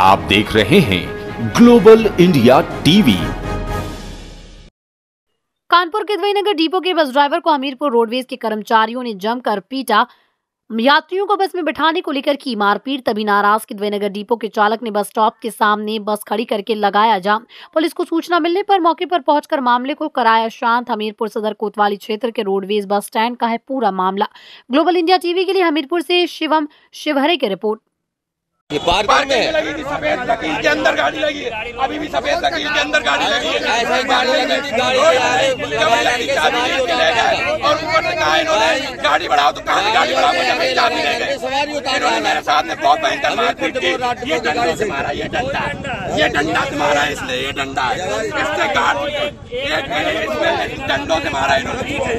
आप देख रहे हैं ग्लोबल इंडिया टीवी। कानपुर के द्वैनगर डिपो के बस ड्राइवर को हमीरपुर रोडवेज़ के कर्मचारियों ने जमकर पीटा। यात्रियों को बस में बिठाने को लेकर की मारपीट, तभी नाराज़ के द्वैनगर डिपो के चालक ने बस स्टॉप के सामने बस खड़ी करके लगाया जाम। पुलिस को सूचना मिलने पर मौके पर पहुंचकर मामले को कराया शांत। हमीरपुर सदर कोतवाली क्षेत्र के रोडवेज़ बस स्टैंड का है पूरा मामला। ग्लोबल इंडिया टीवी के लिए हमीरपुर से शिवम शिवहरे की रिपोर्ट। ये पार्किंग में लगी सफ़ेद लकीर के अंदर गाड़ी लगी है। अभी भी सफ़ेद लकीर के अंदर गाड़ी लगी है। ऐसा ही गाड़ी लगी गाड़ी और ऊपर से कहा इन्होंने गाड़ी बढ़ाओ तो कहा गाड़ी बढ़ाओ मुझे नहीं चाबी ले गए इन्होंने मेरे साथ में बहुत भयंकर मारपीट की ये डंडा से मारा ये डंडा। ये डंडा से मारा है इसलिए ये डंडा। है इससे गाड़ी डंडों से मारा इन्होंने।